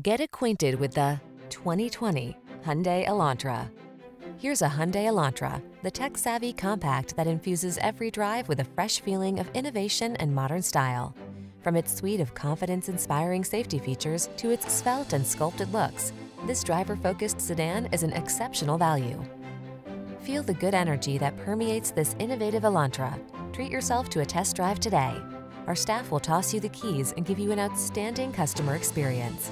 Get acquainted with the 2020 Hyundai Elantra. Here's a Hyundai Elantra, the tech-savvy compact that infuses every drive with a fresh feeling of innovation and modern style. From its suite of confidence-inspiring safety features to its svelte and sculpted looks, this driver-focused sedan is an exceptional value. Feel the good energy that permeates this innovative Elantra. Treat yourself to a test drive today. Our staff will toss you the keys and give you an outstanding customer experience.